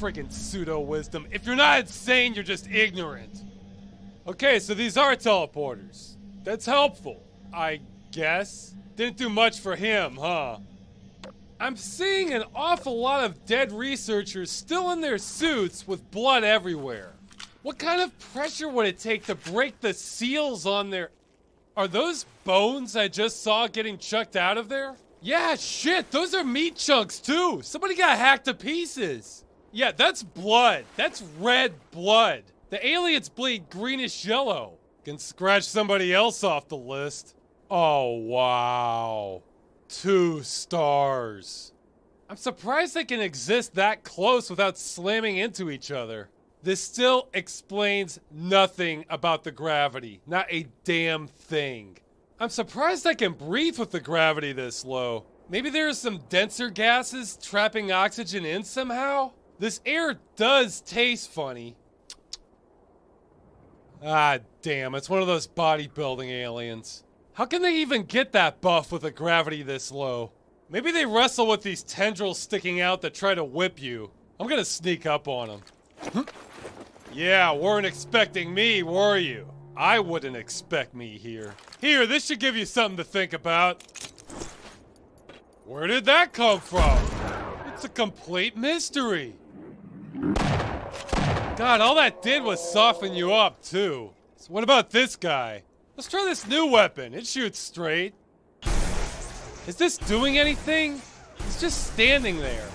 freaking pseudo wisdom. If you're not insane, you're just ignorant. Okay, so these are teleporters. That's helpful, I guess. Didn't do much for him, huh? I'm seeing an awful lot of dead researchers still in their suits with blood everywhere. What kind of pressure would it take to break the seals on their. Are those bones I just saw getting chucked out of there? Yeah, shit, those are meat chunks too. Somebody got hacked to pieces. Yeah, that's blood. That's red blood. The aliens bleed greenish yellow. Can scratch somebody else off the list. Oh, wow. Two stars. I'm surprised they can exist that close without slamming into each other. This still explains nothing about the gravity. Not a damn thing. I'm surprised I can breathe with the gravity this low. Maybe there's some denser gases trapping oxygen in somehow? This air does taste funny. Ah, damn, it's one of those bodybuilding aliens. How can they even get that buff with a gravity this low? Maybe they wrestle with these tendrils sticking out that try to whip you. I'm gonna sneak up on them. yeah, weren't expecting me, were you? I wouldn't expect me here. Here, this should give you something to think about. Where did that come from? It's a complete mystery. God, all that did was soften you up, too. So what about this guy? Let's try this new weapon. It shoots straight. Is this doing anything? It's just standing there.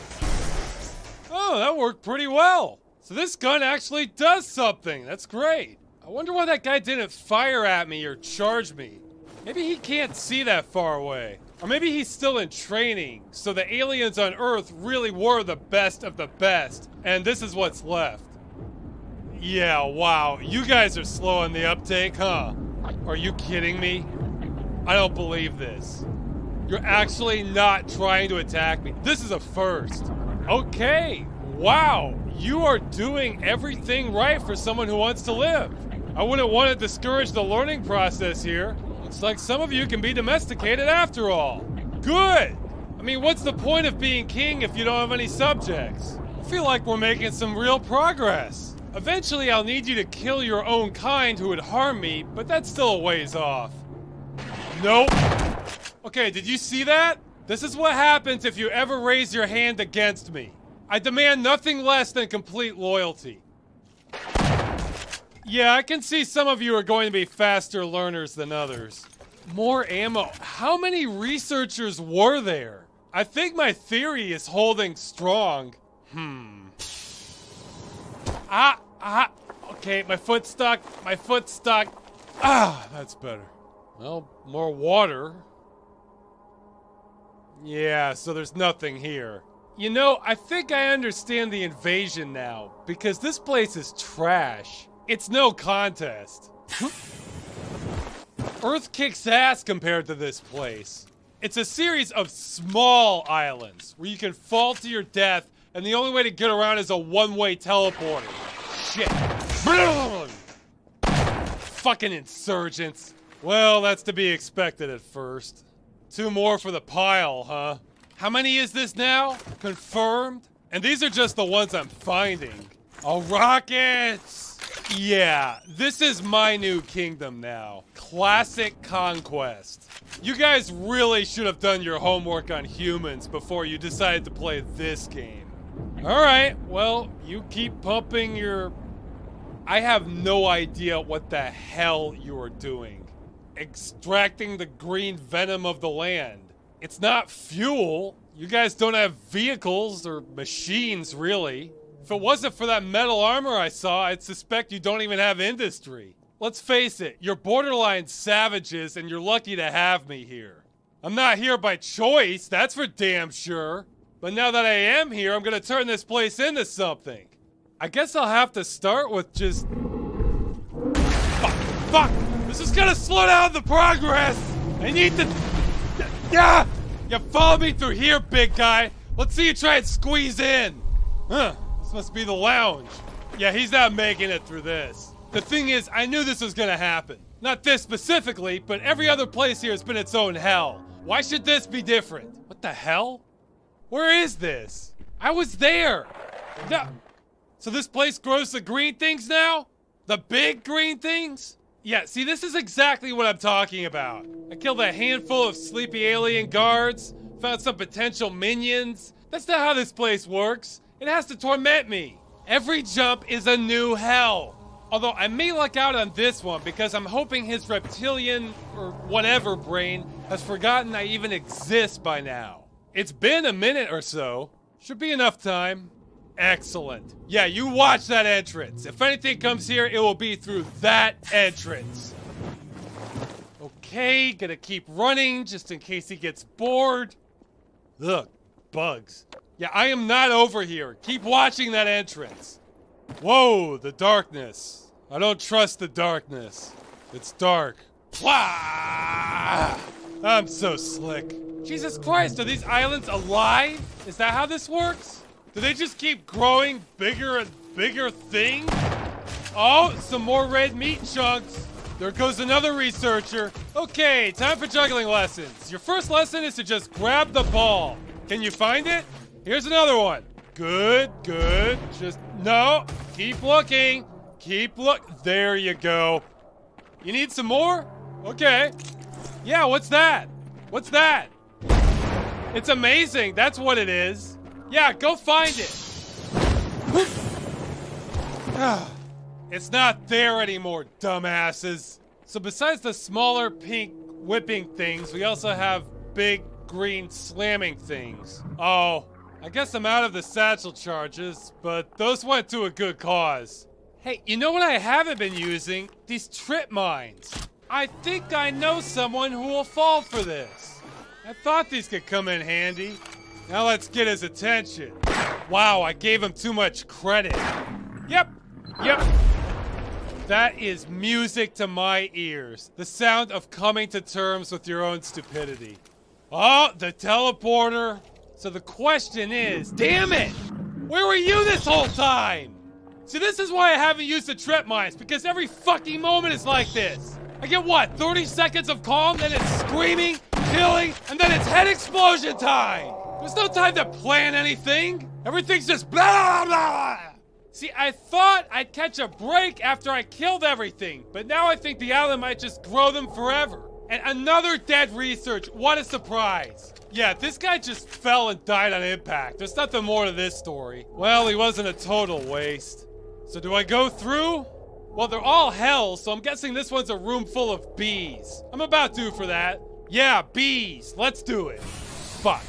Oh, that worked pretty well. So this gun actually does something. That's great. I wonder why that guy didn't fire at me or charge me. Maybe he can't see that far away. Or maybe he's still in training, so the aliens on Earth really were the best of the best, and this is what's left. Yeah, wow, you guys are slow on the uptake, huh? Are you kidding me? I don't believe this. You're actually not trying to attack me. This is a first. Okay, wow, you are doing everything right for someone who wants to live. I wouldn't want to discourage the learning process here. Looks like some of you can be domesticated after all. Good! I mean, what's the point of being king if you don't have any subjects? I feel like we're making some real progress. Eventually, I'll need you to kill your own kind who would harm me, but that's still a ways off. Nope. Okay, did you see that? This is what happens if you ever raise your hand against me. I demand nothing less than complete loyalty. Yeah, I can see some of you are going to be faster learners than others. More ammo. How many researchers were there? I think my theory is holding strong. Hmm. Ah, ah. Okay, my foot stuck. My foot stuck. Ah, that's better. Well, more water. Yeah, so there's nothing here. You know, I think I understand the invasion now, because this place is trash. It's no contest. Earth kicks ass compared to this place. It's a series of small islands where you can fall to your death, and the only way to get around is a one-way teleporter. Shit. Fucking insurgents. Well, that's to be expected at first. Two more for the pile, huh? How many is this now? Confirmed? And these are just the ones I'm finding. Oh, rockets! Yeah, this is my new kingdom now. Classic Conquest. You guys really should have done your homework on humans before you decided to play this game. Alright, well, you keep pumping your... I have no idea what the hell you are doing. Extracting the green venom of the land. It's not fuel. You guys don't have vehicles or machines, really. If it wasn't for that metal armor I saw, I'd suspect you don't even have industry. Let's face it, you're borderline savages and you're lucky to have me here. I'm not here by choice, that's for damn sure. But now that I am here, I'm gonna turn this place into something. I guess I'll have to start with just... Fuck, fuck! This is gonna slow down the progress! I need to... Yeah! You follow me through here, big guy! Let's see you try and squeeze in! Huh must be the lounge. Yeah, he's not making it through this. The thing is, I knew this was gonna happen. Not this specifically, but every other place here has been its own hell. Why should this be different? What the hell? Where is this? I was there! No, So this place grows the green things now? The big green things? Yeah, see, this is exactly what I'm talking about. I killed a handful of sleepy alien guards, found some potential minions. That's not how this place works. It has to torment me. Every jump is a new hell. Although I may luck out on this one because I'm hoping his reptilian or whatever brain has forgotten I even exist by now. It's been a minute or so. Should be enough time. Excellent. Yeah, you watch that entrance. If anything comes here, it will be through that entrance. Okay, gonna keep running just in case he gets bored. Look, bugs. Yeah, I am not over here. Keep watching that entrance. Whoa, the darkness. I don't trust the darkness. It's dark. Wah! I'm so slick. Jesus Christ, are these islands alive? Is that how this works? Do they just keep growing bigger and bigger things? Oh, some more red meat chunks. There goes another researcher. Okay, time for juggling lessons. Your first lesson is to just grab the ball. Can you find it? Here's another one. Good, good. Just, no. Keep looking. Keep look. There you go. You need some more? Okay. Yeah, what's that? What's that? It's amazing. That's what it is. Yeah, go find it. it's not there anymore, dumbasses. So besides the smaller pink whipping things, we also have big green slamming things. Oh, I guess I'm out of the satchel charges, but those went to a good cause. Hey, you know what I haven't been using? These trip mines. I think I know someone who will fall for this. I thought these could come in handy. Now let's get his attention. Wow, I gave him too much credit. Yep, yep. That is music to my ears. The sound of coming to terms with your own stupidity. Oh, the teleporter. So the question is, damn it! Where were you this whole time? See, this is why I haven't used the trip mines, because every fucking moment is like this. I get what, 30 seconds of calm, then it's screaming, killing, and then it's head explosion time! There's no time to plan anything! Everything's just blah blah blah! See, I thought I'd catch a break after I killed everything, but now I think the island might just grow them forever. And another dead research, what a surprise! Yeah, this guy just fell and died on impact. There's nothing more to this story. Well, he wasn't a total waste. So do I go through? Well, they're all hell, so I'm guessing this one's a room full of bees. I'm about due for that. Yeah, bees. Let's do it. Fuck.